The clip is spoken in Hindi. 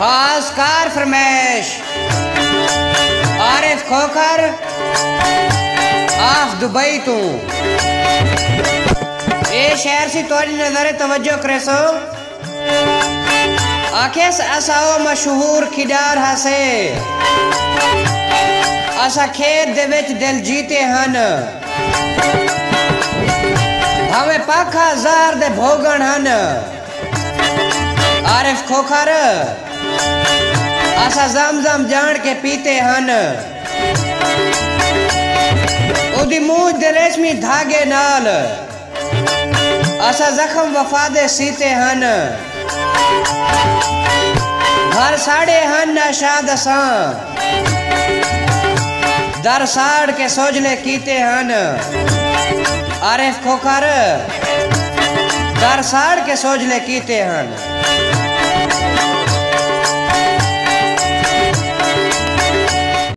खासकार फरमैश। आरिफ खोकर आफ दुबई तू। ए शहर सी तोड़ी नज़र तवज्जो करेसो आखेस असाओ मशहूर खिडार हसे। असा खेत दे विच दिल जीते हन। भावे पाखा जार दे भोगण हन। आरिफ खोखर असा जम जम जान के पीते हन ओदी मूंछ दे रेशमी धागे नाल असा जख्म वफा दे सीते हन घर साड़े हन शाद असां दर साड़ के सोजले कीते हन आरिफ खोखर दर साड़ के सोजले कीते हन